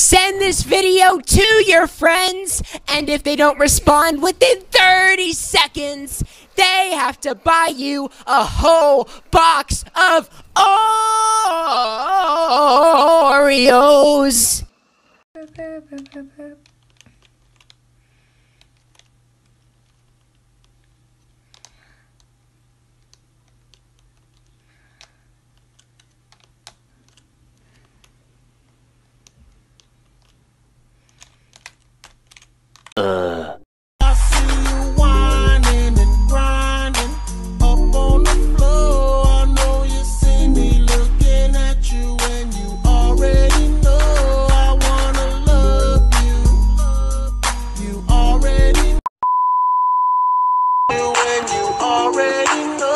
Send this video to your friends, and if they don't respond within 30 seconds, they have to buy you a whole box of Oreos. you already know. When you already know.